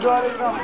Taba.